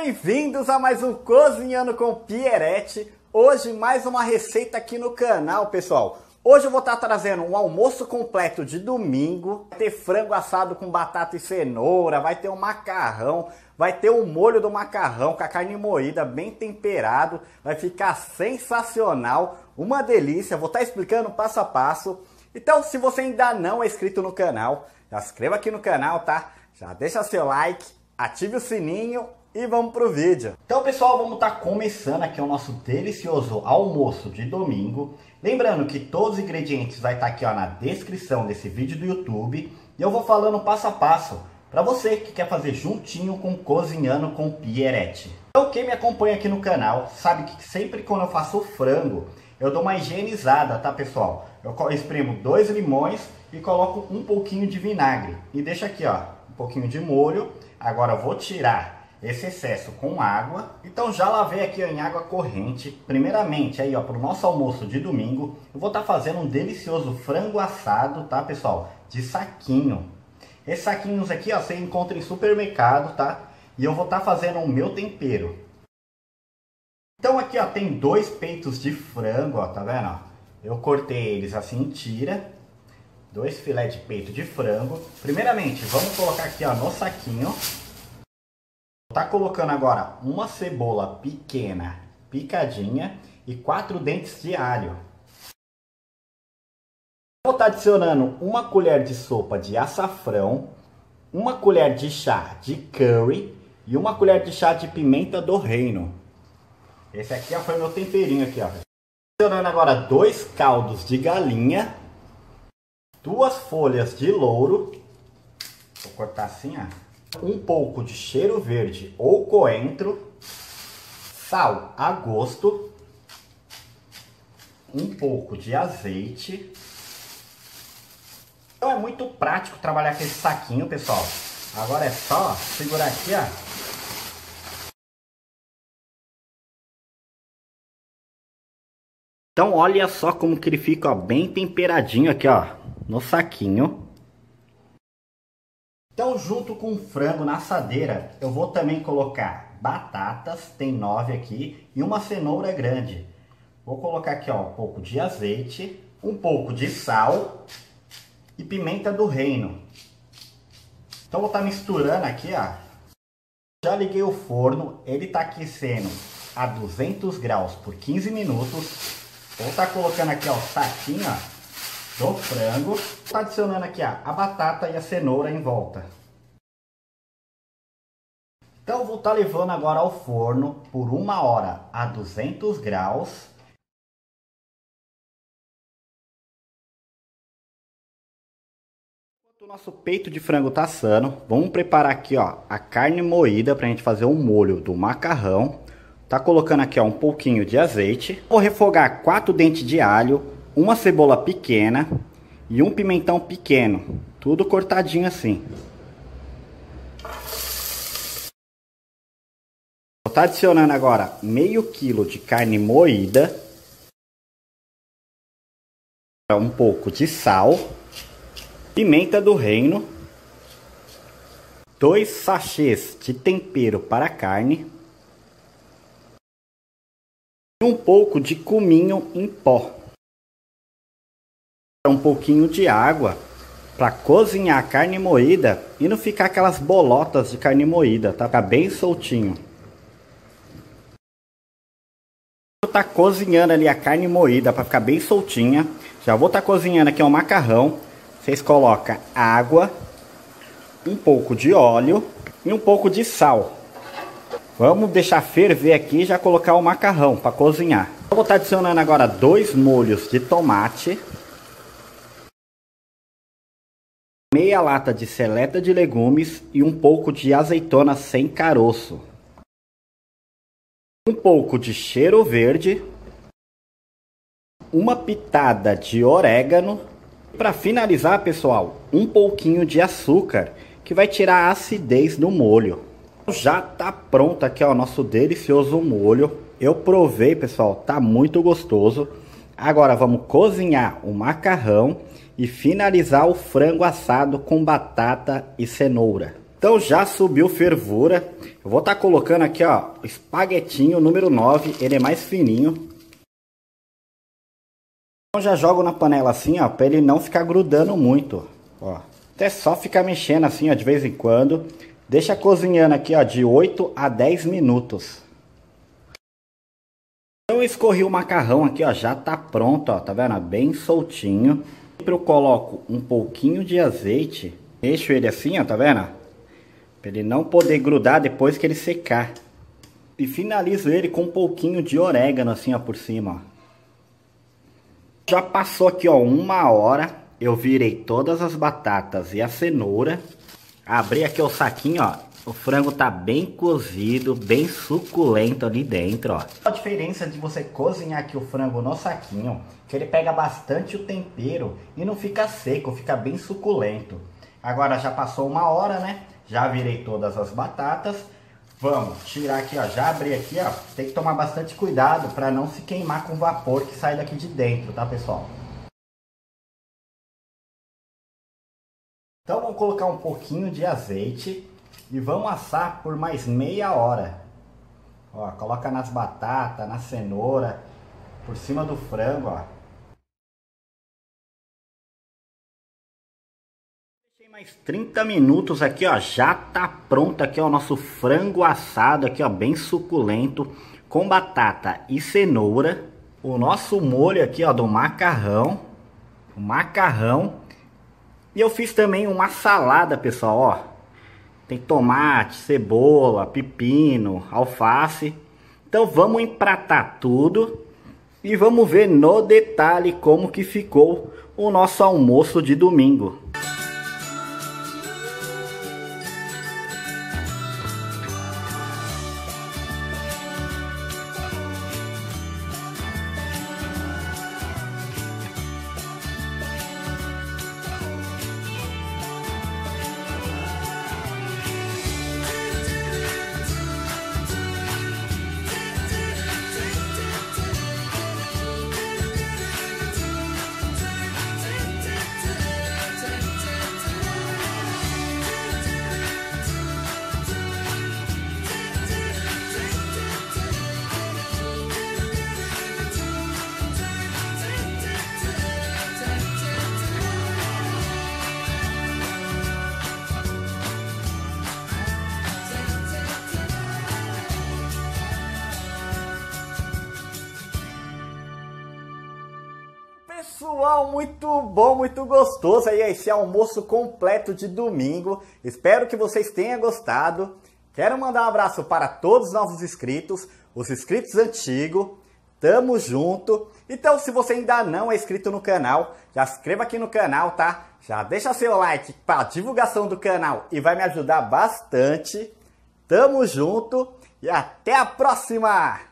bem-vindos a mais um Cozinhando com Pierete. Hoje mais uma receita aqui no canal, pessoal. Hoje eu vou estar trazendo um almoço completo de domingo. Vai ter frango assado com batata e cenoura, vai ter um macarrão, vai ter o molho do macarrão com a carne moída bem temperado. Vai ficar sensacional, uma delícia. Vou estar explicando passo a passo. Então, se você ainda não é inscrito no canal, já se inscreva aqui no canal, tá? Já deixa seu like, ative o sininho e vamos pro vídeo. Então, pessoal, vamos estar começando aqui o nosso delicioso almoço de domingo. Lembrando que todos os ingredientes vai estar aqui ó, na descrição desse vídeo do YouTube. E eu vou falando passo a passo para você que quer fazer juntinho com Cozinhando com Pierete. Então, quem me acompanha aqui no canal sabe que sempre quando eu faço frango, eu dou uma higienizada, tá, pessoal? Eu espremo dois limões e coloco um pouquinho de vinagre. E deixa aqui, ó, um pouquinho de molho. Agora eu vou tirar esse excesso com água. Então já lavei aqui em água corrente. Primeiramente aí ó, para o nosso almoço de domingo, eu vou estar tá fazendo um delicioso frango assado, tá pessoal? De saquinho. Esses saquinhos aqui ó, você encontra em supermercado, tá? E eu vou estar tá fazendo o meu tempero. Então aqui ó, tem dois peitos de frango, ó, tá vendo? Eu cortei eles assim em tira. Dois filés de peito de frango. Primeiramente, vamos colocar aqui ó, no saquinho. Tá colocando agora uma cebola pequena, picadinha e quatro dentes de alho. Vou estar tá adicionando uma colher de sopa de açafrão, uma colher de chá de curry e uma colher de chá de pimenta do reino. Esse aqui foi meu temperinho aqui, ó. Adicionando agora dois caldos de galinha, duas folhas de louro. Vou cortar assim, ó um pouco de cheiro verde ou coentro, sal a gosto, um pouco de azeite. Então é muito prático trabalhar com esse saquinho, pessoal. Agora é só segurar aqui, ó. Então olha só como que ele fica ó, bem temperadinho aqui, ó, no saquinho. Então, junto com o frango na assadeira, eu vou também colocar batatas, tem nove aqui, e uma cenoura grande. Vou colocar aqui ó, um pouco de azeite, um pouco de sal e pimenta do reino. Então, vou estar tá misturando aqui, ó. Já liguei o forno, ele está aquecendo a 200 graus por 15 minutos. Vou estar tá colocando aqui ó, o saquinho, ó do frango. Estou adicionando aqui ó, a batata e a cenoura em volta. Então vou estar tá levando agora ao forno por uma hora a 200 graus. Enquanto o nosso peito de frango está assando, vamos preparar aqui ó, a carne moída para a gente fazer o molho do macarrão. Tá colocando aqui ó, um pouquinho de azeite. Vou refogar quatro dentes de alho, uma cebola pequena e um pimentão pequeno, tudo cortadinho assim. Vou tá adicionando agora meio quilo de carne moída, um pouco de sal, pimenta do reino, dois sachês de tempero para carne e um pouco de cominho em pó um pouquinho de água para cozinhar a carne moída e não ficar aquelas bolotas de carne moída, tá? Ficar bem soltinho. Tá cozinhando ali a carne moída para ficar bem soltinha. Já vou estar tá cozinhando aqui o macarrão. Vocês colocam água, um pouco de óleo e um pouco de sal. Vamos deixar ferver aqui e já colocar o macarrão para cozinhar. Vou estar tá adicionando agora dois molhos de tomate meia lata de seleta de legumes e um pouco de azeitona sem caroço. Um pouco de cheiro verde, uma pitada de orégano. Para finalizar, pessoal, um pouquinho de açúcar que vai tirar a acidez do molho. Já tá pronto aqui o nosso delicioso molho. Eu provei, pessoal, tá muito gostoso. Agora vamos cozinhar o macarrão e finalizar o frango assado com batata e cenoura. Então já subiu fervura. Eu vou estar tá colocando aqui, ó, o espaguetinho número 9, ele é mais fininho. Eu já jogo na panela assim, ó, para ele não ficar grudando muito, ó. Até só ficar mexendo assim, ó, de vez em quando. Deixa cozinhando aqui, ó, de 8 a 10 minutos. Eu escorri o macarrão aqui, ó, já tá pronto, ó, tá vendo? Bem soltinho. Sempre eu coloco um pouquinho de azeite, mexo ele assim, ó, tá vendo? Pra ele não poder grudar depois que ele secar. E finalizo ele com um pouquinho de orégano assim, ó, por cima, ó. Já passou aqui, ó, uma hora. Eu virei todas as batatas e a cenoura. Abri aqui o saquinho, ó. O frango tá bem cozido, bem suculento ali dentro, ó. A diferença de você cozinhar aqui o frango no saquinho, que ele pega bastante o tempero e não fica seco, fica bem suculento. Agora já passou uma hora, né? Já virei todas as batatas. Vamos tirar aqui, ó. Já abri aqui, ó. Tem que tomar bastante cuidado para não se queimar com o vapor que sai daqui de dentro, tá, pessoal? Então vamos colocar um pouquinho de azeite e vamos assar por mais meia hora. Ó, coloca nas batatas, na cenoura, por cima do frango, ó. Deixei mais 30 minutos aqui, ó, já tá pronto aqui ó, o nosso frango assado aqui, ó, bem suculento, com batata e cenoura. O nosso molho aqui, ó, do macarrão, o macarrão e eu fiz também uma salada, pessoal, ó. Tem tomate, cebola, pepino, alface. Então vamos empratar tudo e vamos ver no detalhe como que ficou o nosso almoço de domingo. Pessoal, muito bom, muito gostoso aí esse almoço completo de domingo. Espero que vocês tenham gostado. Quero mandar um abraço para todos os novos inscritos, os inscritos antigos. Tamo junto. Então, se você ainda não é inscrito no canal, já se inscreva aqui no canal, tá? Já deixa seu like para divulgação do canal e vai me ajudar bastante. Tamo junto e até a próxima!